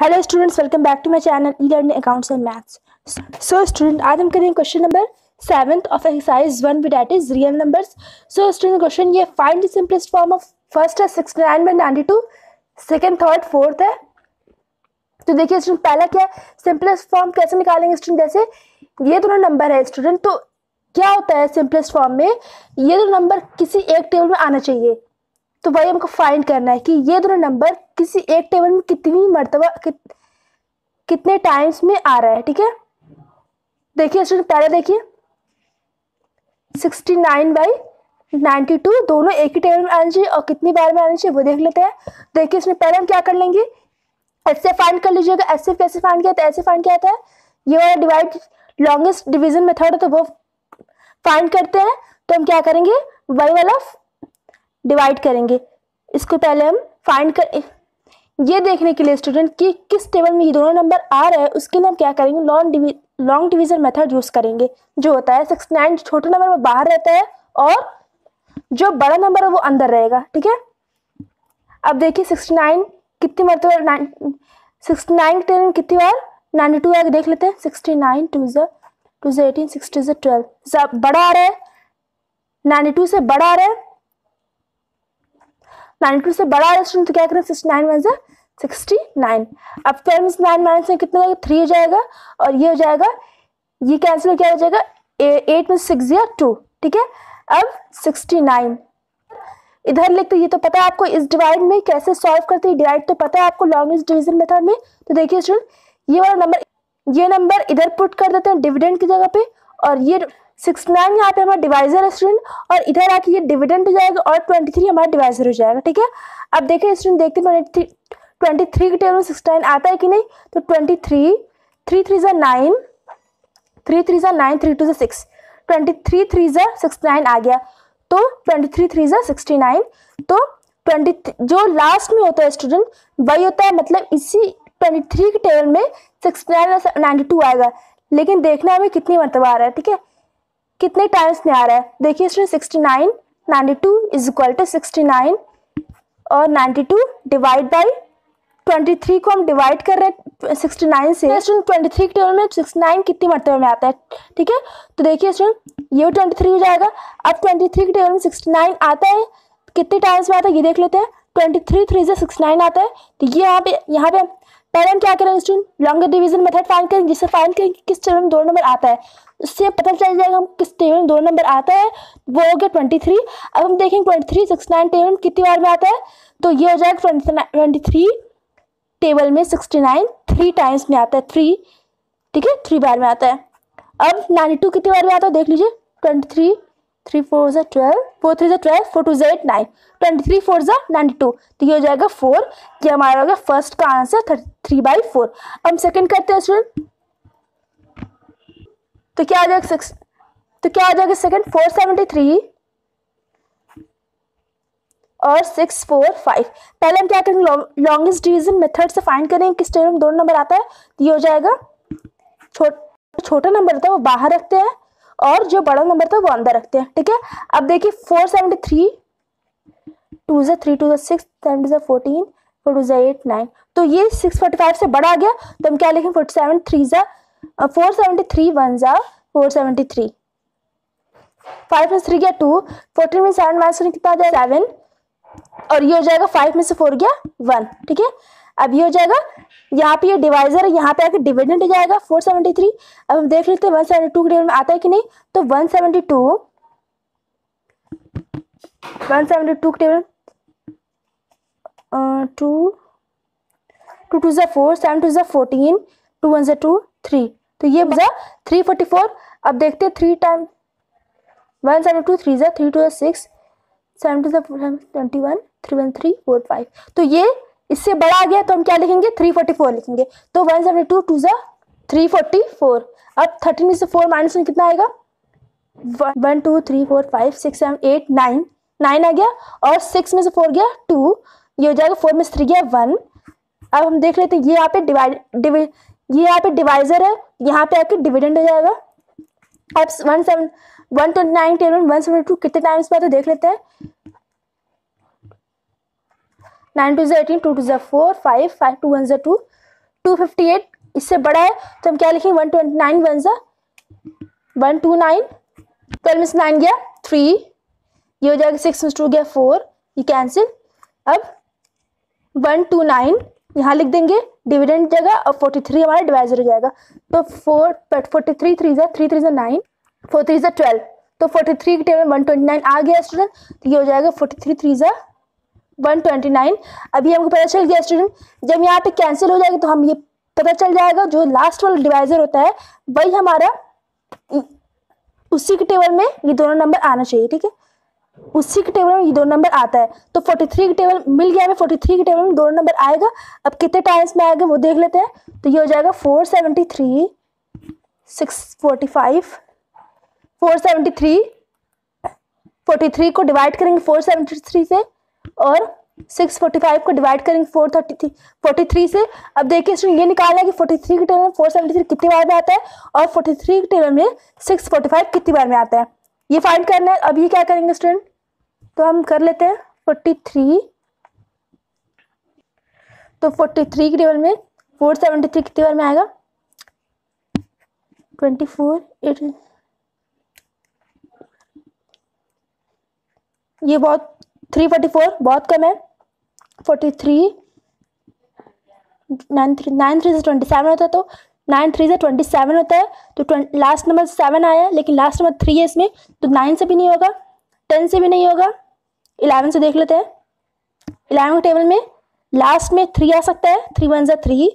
Hello students welcome back to my channel e learning accounts and maths so student आज हम करेंगे question number seventh of exercise one with that is real numbers so student question ये find the simplest form of first है sixty nine by ninety two second third fourth है. तो देखिए student पहला क्या है? सिंपलेस्ट फॉर्म कैसे निकालेंगे स्टूडेंट जैसे ये दोनों नंबर है स्टूडेंट तो क्या होता है सिंपलेस्ट फॉर्म में? ये दोनों नंबर किसी एक टेबल में आना चाहिए. तो वही हमको फाइंड करना है कि ये दोनों नंबर किसी एक टेबल में कितनी मरतबा कित, कितने टाइम्स में आ रहा है ठीक है? देखिए स्टूडेंट पहले देखिए। Sixty nine by ninety two दोनों एक ही टेबल में आना चाहिए और कितनी बार में आना चाहिए वो देख लेते हैं। देखिए इसमें पहले हम क्या कर लेंगे? ऐसे फाइंड कर लीजिएगा। ऐसे कैसे फाइंड किया था? ऐसे फाइंड किया था। ये वाला डिवाइड लॉन्गेस्ट डिवीज़न मेथड है तो वो फाइंड करते हैं। तो हम क्या करेंगे? वही वाला डिवाइड करेंगे। इसको पहले हम फाइंड कर, ये देखने के लिए स्टूडेंट कि किस टेबल में ये दोनों नंबर आ रहे हैं, उसके लिए हम क्या करेंगे? Long divi long division method use करेंगे, जो होता है सिक्स नाइन छोटा नंबर वो बाहर रहता है और जो बड़ा नंबर है वो अंदर रहेगा, ठीक है? अब देखिए सिक्सटी नाइन कितनी मरतबा सिक्सटी नाइन टेन कितनी बार? नाइन्टी टू आगे देख लेते हैं। सिक्सटी नाइन टू ज़ा टू ज़ा एटीन सिक्सटी ज़ा ट्वेल्व बड़ा आ रहा है। नाइन्टी टू से बड़ा आ रहा है। नाइन्टी टू से बड़ा है तो क्या करें? सिक्सटी नाइन वन ज़ा सिक्सटी नाइन अब ट्वेल्व में नाइन माइनस में कितना जाएगा थ्री हो जाएगा और ये हो जाएगा, ये कैंसिल क्या हो जाएगा? एट में सिक्स या टू ठीक है? अब सिक्सटी नाइन इधर लिखते ये तो पता है आपको, इस डिवाइड में कैसे सॉल्व करते हैं? डिवाइड तो पता है आपको लॉन्गेस्ट डिवीज़न मेथड में। तो देखिए स्टूडेंट ये वाला नंबर ये नंबर इधर पुट कर देते हैं डिविडेंड की जगह पे, और ये सिक्स नाइन यहाँ पे हमारा डिवाइजर है स्टूडेंट और इधर आके ये डिविडेंड हो जाएगा और ट्वेंटी थ्री हमारा डिवाइजर हो जाएगा, ठीक है? अब देखिए स्टूडेंट देखते हैं ट्वेंटी थ्री के टेबल में सिक्स नाइन आता है कि नहीं? तो ट्वेंटी थ्री थ्री थ्री ज़ा नाइन थ्री थ्री ज़ा नाइन थ्री टू ज़ा सिक्स ट्वेंटी थ्री थ्री ज़ा सिक्स नाइन आ गया। तो ट्वेंटी थ्री थ्री ज़ा सिक्सटी नाइन तो ट्वेंटी जो लास्ट में होता है स्टूडेंट वही होता है मतलब इसी ट्वेंटी थ्री के टेबल में सिक्सटी नाइन नाइन्टी टू आएगा। लेकिन देखना हमें कितनी मरतबा आ रहा है, ठीक है? कितने टाइम्स में आ रहा है? देखिए, इसमें sixty nine ninety two is equal to sixty nine और ninety two divide by twenty three को हम डिवाइड कर रहे हैं सिक्सटी नाइन से। स्टूडेंट ट्वेंटी थ्री के टेबल में सिक्सटी नाइन कितनी मरतबे में आता है? ठीक है? तो देखिए स्टूडेंट ये ट्वेंटी थ्री हो जाएगा। अब ट्वेंटी थ्री के टेबल में सिक्सटी नाइन आता है। कितने टाइम्स में आता है? ये देख लेते हैं। ट्वेंटी थ्री थ्री से सिक्स नाइन आता है। तो ये यहाँ पे यहाँ पे पहले हम क्या करेंगे student longer division method find करेंगे जिससे फाइंड करेंगे किस टेबल में दो नंबर आता है। उससे पता चल जाएगा हम किस टेबल में दो नंबर आता है। वो हो गया ट्वेंटी थ्री अब हम देखेंगे twenty three six nine table में कितनी बार में आता है? तो ये हो जाएगा ट्वेंटी थ्री टेबल में सिक्सटी नाइन थ्री टाइम्स में आता है। थ्री ठीक है? थ्री बार में आता है। अब नाइन्टी टू कितनी बार में आता है? देख लीजिए ट्वेंटी थ्री थ्री फोर ज़ा ट्वेल्व फोर थ्री ज़ा ट्वेल्व फोर टू ज़ा eight nine twenty three four ज़ा नाइन्टी टू तो ये हो जाएगा फोर ये हमारा हो गया फ़र्स्ट का आंसर थ्री बाई फोर हम सेकेंड करते हैं स्टूडेंट तो क्या आ जाएगा सिक्स तो क्या आ जाएगा सेकेंड फोर सेवेंटी थ्री और सिक्स फोर फाइव पहले हम क्या करेंगे? लॉन्गेस्ट डिवीज़न मेथड से फाइंड करेंगे, किस टेबल में दोनों नंबर आता है? तो ये हो जाएगा, छोटा छोटा नंबर रहता है वो बाहर रखते हैं। और जो बड़ा नंबर था वो अंदर रखते हैं, ठीक है? अब देखिए फोर सेवेंटी थ्री टू ज़ा थ्री टू ज़ा सिक्स सेवन टू ज़ा फोर्टीन फोर टू ज़ा एट नाइन तो ये सिक्स फोर्टी फाइव से बड़ा आ गया। तो हम क्या लिखें? फोर्टी सेवन थ्री ज़ा फोर सेवेंटी थ्री वन ज़ा फोर सेवेंटी थ्री फाइव में थ्री गया टू फोर्टीन में सेवन माइनस कितना आ जाए सेवन और ये हो जाएगा फाइव में से फोर गया वन ठीक है? अब ये हो जाएगा। यहाँ पे ये डिवाइजर है, यहाँ पे आके डिविडेंड हो जाएगा फोर सेवेंटी थ्री अब हम देख लेते हैं वन सेवेंटी टू के टेबल में आता है कि नहीं। तो one seventy two one seventy two के टेबल टू टू टू ज़ा फोर सेवन टू ज़ा फोर्टीन टू वन ज़ा टू थ्री तो ये बजा थ्री फोर्टी फोर अब देखते हैं three time one seven two three ज़ा थ्री टू ज़ा सिक्स सेवन टू ज़ा twenty one three one three four five तो ये इससे बड़ा आ गया तो हम क्या लिखेंगे? थ्री फोर्टी फोर लिखेंगे। तो वन सेवेंटी टू टू ज़ा थ्री फोर्टी फोर अब थर्टीन में से फोर माइनस में कितना आएगा? One two three four five six seven eight nine nine आ गया और सिक्स में से फोर गया टू ये हो जाएगा फोर में से थ्री गया वन अब हम देख लेते हैं, ये यहाँ पे डिवाइड डिवि ये यहाँ पे डिवाइजर है। यहाँ पे आके डिविडेंड हो जाएगा। अब one seven one twenty nine ten one seventy two कितने टाइम्स पे तो देख लेते हैं। नाइन टू ज़ा एटीन, टू टू ज़ा four, five five, two one ज़ा टू टू फिफ्टी एट, इससे बड़ा है तो हम क्या लिखेंगे वन ट्वेंटी नाइन, वन ज़ा, वन टू नाइन ट्वेल्व में नाइन गया, थ्री, ये हो जाएगा सिक्स में टू गया, फोर, ये कैंसिल। अब वन टू नाइन, यहाँ लिख देंगे, डिविडेंड जगह और फोर्टी थ्री हमारा डिवाइजर हो जाएगा तो फोर फोर्टी थ्री थ्री ज़ा, थ्री थ्री ज़ा, नाइन, फोर थ्री ज़ा, ट्वेल्व तो फोर्टी थ्री के टेबल वन ट्वेंटी नाइन आ गया, स्टूडेंट तो ये हो जाएगा फोर्टी थ्री थ्री ज़ा वन ट्वेंटी नाइन अभी हमको पता चल गया स्टूडेंट जब यहाँ पे कैंसिल हो जाएगा तो हम ये पता चल जाएगा, जो लास्ट वाला डिवाइजर होता है, वही हमारा, उसी के टेबल में ये दोनों नंबर आना चाहिए, ठीक है? उसी के टेबल में ये दोनों नंबर आता है। तो 43 के टेबल मिल गया हमें 43 के टेबल में दोनों नंबर आएगा। अब कितने टाइम्स में आएगा वो देख लेते हैं। तो ये हो जाएगा 473 645 473 43 को डिवाइड करेंगे 473 से। और 645 को डिवाइड करेंगे 433 43 से। अब देखिए स्टूडेंट ये निकालना है कि 43 के टेबल में 473 कितनी बार में आता है और 43 के टेबल में 645 कितनी बार में आता है। ये फाइंड करना है। अब ये क्या करेंगे स्टूडेंट तो हम कर लेते हैं फोर्टी थ्री तो फोर्टी थ्री के टेबल में फोर सेवेंटी थ्री कितने बार में आएगा? ट्वेंटी फोर एट ये बहुत थ्री फोर्टी फोर बहुत कम है। Forty three nine three nine three से ट्वेंटी सेवन होता है तो नाइन थ्री से ट्वेंटी सेवन होता है तो लास्ट नंबर सेवन आया है लेकिन लास्ट नंबर थ्री है इसमें तो नाइन से भी नहीं होगा टेन से भी नहीं होगा इलेवन से देख लेते हैं। इलेवन के टेबल में लास्ट में थ्री आ सकता है थ्री वन ज़ा थ्री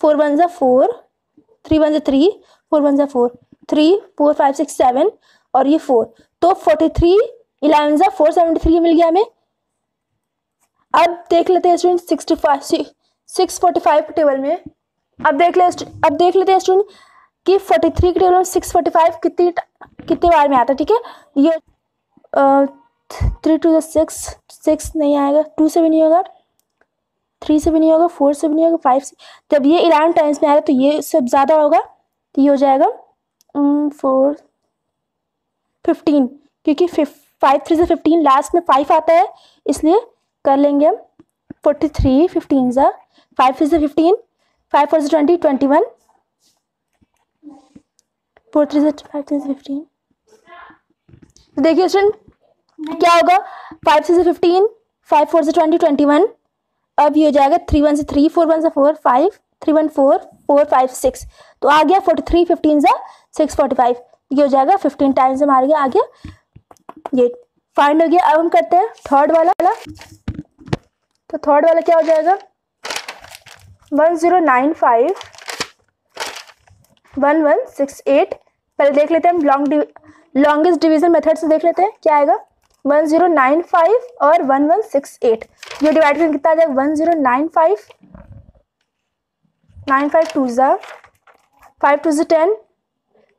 फोर वन ज़ा फोर थ्री वन ज़ा थ्री फोर वन ज़ा four three four five six seven और ये फोर तो फोर्टी थ्री इलेवन ज़ा फोर सेवेंटी थ्री मिल गया हमें। अब देख लेते हैं student sixty five six forty five table में। अब देख ले, अब देख लेते हैं स्टूडेंट कि फोर्टी थ्री के टेबल में सिक्स फोर्टी फाइव कितनी, कितने बार में आता है, ठीक है? ये थ्री टू सिक्स सिक्स नहीं आएगा टू से भी नहीं होगा थ्री से भी नहीं होगा फोर से भी नहीं होगा फाइव से जब ये इलेवन टाइम्स में आएगा तो ये सब ज़्यादा होगा तो ये हो जाएगा फोर फिफ्टीन क्योंकि फाइव थ्री से फिफ्टीन लास्ट में फाइव आता है, इसलिए कर लेंगे हम फोर्टी थ्री फिफ्टीन ज़ा फाइव थ्री से फिफ्टीन फाइव फोर से twenty twenty one four three से फाइव थ्री से फिफ्टीन देखिए स्टूडेंट क्या होगा? फाइव से फिफ्टीन फाइव फोर से ट्वेंटी ट्वेंटी वन अब ये हो जाएगा थ्री वन से थ्री फोर वन से four five three one four four five six तो आ गया फोर्टी थ्री फिफ्टीन से सिक्स फोर्टी फाइव ये हो जाएगा फिफ्टीन टाइम्स हमारे आ गया ये फाइंड हो गया अब हम करते हैं थर्ड वाला। वाला तो थर्ड वाला क्या हो जाएगा? One zero nine five one one six eight पहले देख लेते हैं हम लॉन्ग लॉन्गेस्ट डिवीज़न मेथड से देख लेते हैं, क्या आएगा? वन ज़ीरो नाइन फाइव और वन वन सिक्स एट ये डिवाइड करके कितना आ जाएगा? One zero nine five nine five two ज़ा फाइव टू ज़ा टेन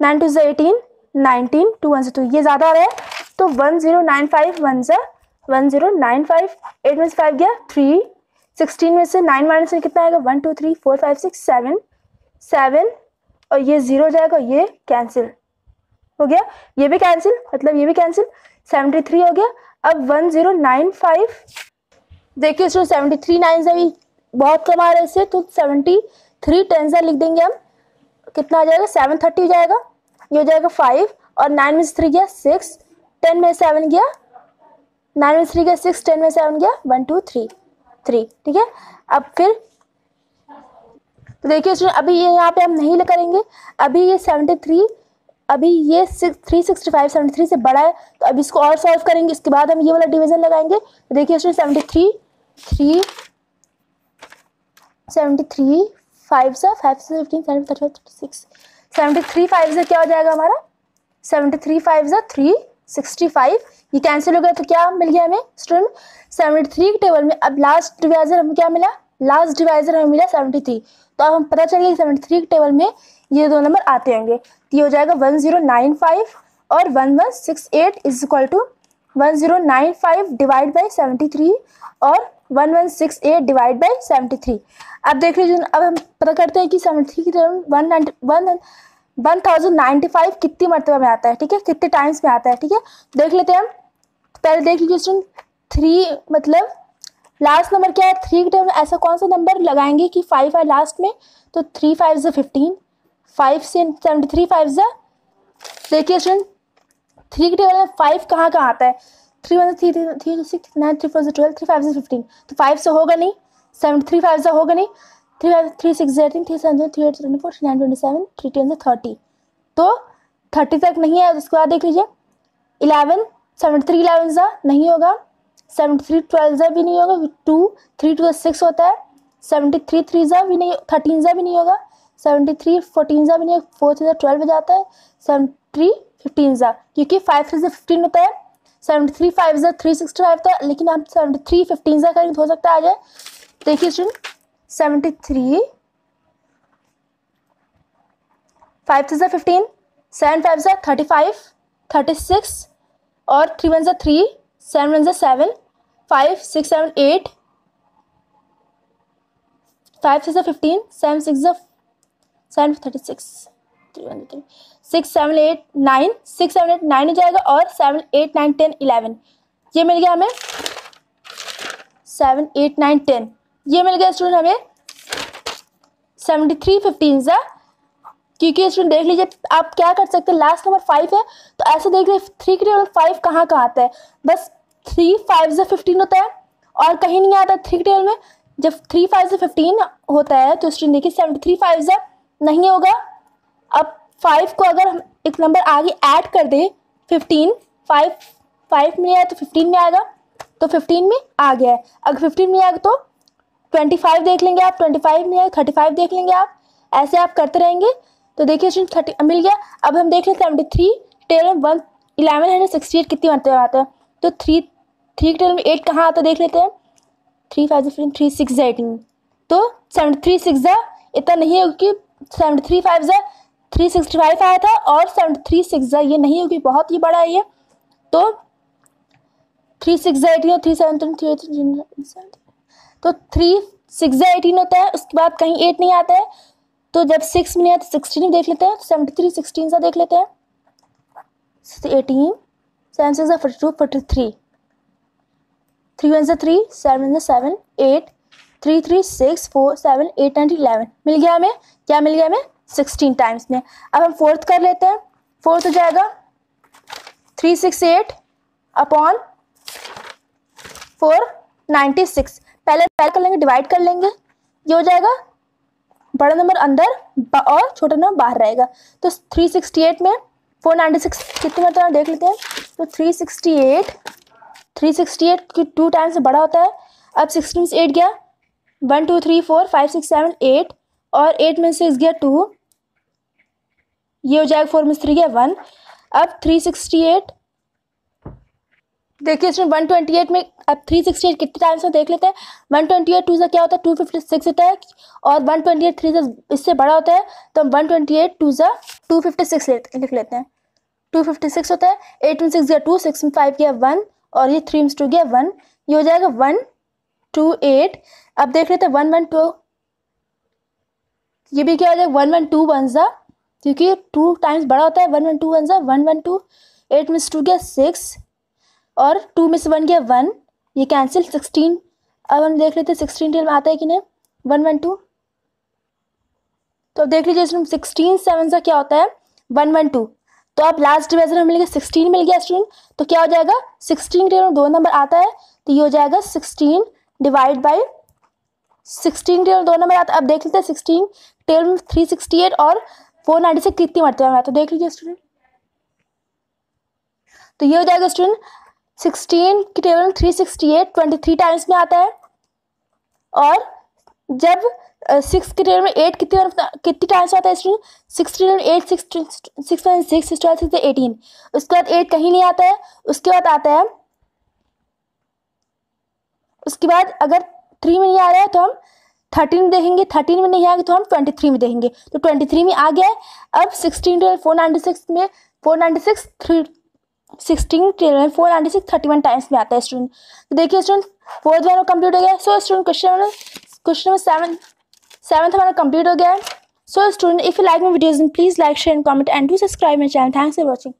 नाइन टू ज़ा एटीन नाइनटीन टू वन से टू ये ज़्यादा आ रहा है? तो one zero nine five one ज़ा, one zero nine five, eight में से फाइव गया, थ्री, सिक्सटीन में से नाइन माइनस में कितना आएगा? One, two, three, four, five, six, seven seven, और ये ज़ीरो जाएगा, ये कैंसिल। हो गया? ये भी कैंसिल मतलब ये भी कैंसिल, सेवेंटी थ्री हो गया। अब वन ज़ीरो नाइन फाइव, देखिए इसमें सेवेंटी थ्री नाइन से भी बहुत कम आ रहा इससे तो सेवेंटी थ्री टेन से लिख देंगे हम। कितना आ जाएगा? सेवन थर्टी हो जाएगा, ये हो जाएगा फाइव, और नाइन में से थ्री गया, सिक्स टेन में सेवन गया, नाइन में थ्री गया, सिक्स, टेन में सेवन गया, वन, टू, थ्री थ्री, ठीक है? अब फिर तो देखिए स्टूडेंट अभी ये यहाँ पे हम नहीं करेंगे, अभी ये सेवेंटी थ्री, अभी ये three sixty five, seventy three से बड़ा है तो अब इसको और सॉल्व करेंगे, इसके बाद हम ये वाला डिवीज़न लगाएँगे तो देखिए इसमें seventy three three, seventy three, five से फाइव से fifteen thirty thirty, six, seventy three, five से क्या हो जाएगा हमारा? सेवेंटी थ्री, फाइव से थ्री सिक्सटी फाइव, ये कैंसिल हो गया तो क्या मिल गया हमें? स्टूडेंट सेवेंटी थ्री के टेबल में अब लास्ट डिवाइजर हमें क्या मिला? लास्ट डिवाइजर हमें मिला सेवेंटी थ्री तो अब हम पता चल गया सेवेंटी थ्री के टेबल में ये दो नंबर आते होंगे। तो ये हो जाएगा वन ज़ीरो नाइन फाइव और one one six eight is equal to one zero nine five divide by seventy three और one one six eight divide by seventy three अब देख लीजिए, अब हम पता करते हैं कि सेवेंटी थ्री की one one one thousand ninety five कितनी मरतबा में आता है, ठीक है? कितने टाइम्स में आता है, ठीक है? देख लेते हैं हम। पहले देख लीजिए स्टूडेंट थ्री मतलब लास्ट नंबर क्या है? थ्री के टेबल में ऐसा कौन सा नंबर लगाएँगे कि फाइव है लास्ट में? तो थ्री फाइव ज़ा फिफ्टीन फाइव से सेवेंटी थ्री फाइव ज़ा देखिए स्टूडेंट थ्री के टेबल में फाइव कहाँ कहाँ आता है? Three one three three six nine three four twelve three five से फिफ्टीन तो फाइव से होगा नहीं सेवन थ्री फाइव से होगा नहीं। Three three six eighteen three seven, three eight twenty four, three nine, twenty seven, three ten thirty. तो thirty तक नहीं है, उसके बाद देख लीजिए, इलेवन, सेवेंटी थ्री इलेवन सा नहीं होगा, सेवेंटी थ्री ट्वेल्व ज़ा भी नहीं होगा, टू, थ्री टू सिक्स होता है, सेवेंटी थ्री थ्री ज़ा भी नहीं, थर्टीन ज़ा भी नहीं होगा, सेवेंटी थ्री फोर्टीन ज़ा भी नहीं होगा, फोर थ्री सा ट्वेल्व जाता है, सेवेंटी थ्री फिफ्टीन ज़ा, क्योंकि फाइव थ्री से फिफ्टीन होता है, सेवेंटी थ्री फाइव ज़ा थ्री सिक्सटी फाइव था, लेकिन आप सेवेंटी थ्री फिफ्टीन ज़ा करेंगे हो सकता है, आ जाए। देखिए student seventy three, five three ज़ा फिफ्टीन, सेवन फाइव ज़ा थर्टी फाइव, थर्टी सिक्स, और थ्री वन ज़ा थ्री, सेवन वन ज़ा seven, five six seven eight, five six ज़ा फिफ्टीन, सेवन सिक्स ज़ा seven thirty six, three one three, six seven eight nine, six seven eight nine हो जाएगा और seven eight nine ten eleven. ये मिल गया हमें सेवन एट नाइन टेन। ये मिल गया स्टूडेंट हमें सेवेंटी थ्री फिफ्टीन सा क्योंकि स्टूडेंट देख लीजिए, आप क्या कर सकते हैं लास्ट नंबर फाइव है तो ऐसे देख लीजिए थ्री के टेबल फाइव कहाँ कहाँ आता है? बस थ्री फाइव से फिफ्टीन होता है, और कहीं नहीं आता थ्री के टेबल में जब थ्री फाइव से फिफ्टीन होता है तो स्टूडेंट देखिए सेवेंटी थ्री फाइव से नहीं होगा। अब फाइव को अगर हम एक नंबर आगे ऐड कर दें फिफ्टीन फाइव फाइव में आया तो फिफ्टीन में आएगा तो फिफ्टीन में आ गया है। अगर फिफ्टीन में आएगा तो ट्वेंटी फाइव देख लेंगे आप ट्वेंटी फाइव में थर्टी फाइव देख लेंगे आप। ऐसे आप करते रहेंगे तो देखिए स्टूडेंट थर्टी मिल गया। अब हम देख लें सेवेंटी थ्री टेल में one eleven hundred sixty eight कितनी मरतबे आता है? तो थ्री थ्री टेल में एट कहाँ आता है देख लेते हैं। Three five fifteen three six eighteen तो सेवेंटी थ्री सिक्स इतना नहीं होगा कि सेवेंटी थ्री फाइव ज़ा थ्री सिक्सटी फाइव आया था और सेवेंटी थ्री सिक्स ये नहीं होगी बहुत ही बड़ा है ये। तो three six eighteen three seven three तो थ्री सिक्स एटीन होता है, उसके बाद कहीं एट नहीं आता है तो जब सिक्स में नहीं आता सिक्सटीन देख लेते हैं तो सेवेंटी थ्री सिक्सटीन सा देख लेते हैं। Eighteen seven six forty two forty three three one सा three seven seven eight three three six four seven eight nine eleven मिल गया हमें? क्या मिल गया हमें? सिक्सटीन टाइम्स में। अब हम फोर्थ कर लेते हैं। फोर्थ हो जाएगा। Three six eight upon four ninety six पहले पहले कर लेंगे डिवाइड कर लेंगे। ये हो जाएगा। बड़ा नंबर अंदर और छोटा नंबर बाहर रहेगा। तो थ्री सिक्सटी एट में फोर नाइन्टी सिक्स कितने मतलब देख लेते हैं? तो three sixty eight three sixty eight की टू टाइम्स से बड़ा होता है। अब सिक्सटीन से एट गया। One two three four five six seven eight और एट में सिक्स गया टू ये हो जाएगा फोर में थ्री गया वन अब थ्री सिक्सटी एट देखिए, इसमें वन ट्वेंटी एट में अब थ्री सिक्सटी एट कितने टाइम्स में देख लेते हैं? वन ट्वेंटी एट टू से क्या होता है? टू फिफ्टी सिक्स होता है और वन ट्वेंटी एट थ्री से इससे बड़ा होता है तो हम वन ट्वेंटी एट टू सा टू फिफ्टी सिक्स लिख लेते हैं। टू फिफ्टी सिक्स होता है एट में सिक्स गया टू सिक्स में फाइव गया वन और ये थ्री में टू गया वन ये हो जाएगा वन टू एट अब देख लेते हैं वन वन टू ये भी क्या हो जाएगा? वन वन टू वन ज़ा, क्योंकि टू टाइम्स बड़ा होता है वन वन टू वन ज़ा वन वन टू एट मिस टू गया सिक्स और टू मिस वन गया वन ये कैंसिल सिक्सटीन अब हम देख लेते हैं सिक्सटीन टेल में आता है कि नहीं? वन वन टू तो अब देख लीजिए इसमें सिक्सटीन सेवन सा क्या होता है? वन वन टू तो अब लास्ट डिवीज़न में मिल गया सिक्सटीन मिल गया स्टूडेंट तो क्या हो जाएगा? सिक्सटीन टेल में दो नंबर आता है तो ये हो जाएगा sixteen divide by sixteen tell में दो नंबर आता है। अब देख लेते हैं सिक्सटीन टेल में थ्री सिक्सटी एट और फोर नाइन्टी से कितनी मरतबा में तो देख लीजिए स्टूडेंट तो ये हो जाएगा स्टूडेंट सिक्सटीन की टेबल में three sixty eight, twenty three times में आता है। और जब सिक्स की टेबल में एट कितनी कितनी टाइम्स आता है student six table eight six six six twelve six eighteen उसके बाद एट कहीं नहीं आता है। उसके बाद आता है, उसके बाद अगर थ्री में नहीं आ रहा है तो हम थर्टीन में देखेंगे। थर्टीन में नहीं आएगा तो हम ट्वेंटी थ्री में देखेंगे। तो ट्वेंटी थ्री में आ गया है। अब sixteen twelve four ninety six में four ninety six three sixteen twelve four ninety six thirty one times में आता है स्टूडेंट तो देखिए स्टूडेंट फोर्थ हमारा कंप्लीट हो गया so student question question number seven seventh हमारा कंप्लीट हो गया so student if you like my videos please like share and comment and to subscribe my channel thanks for watching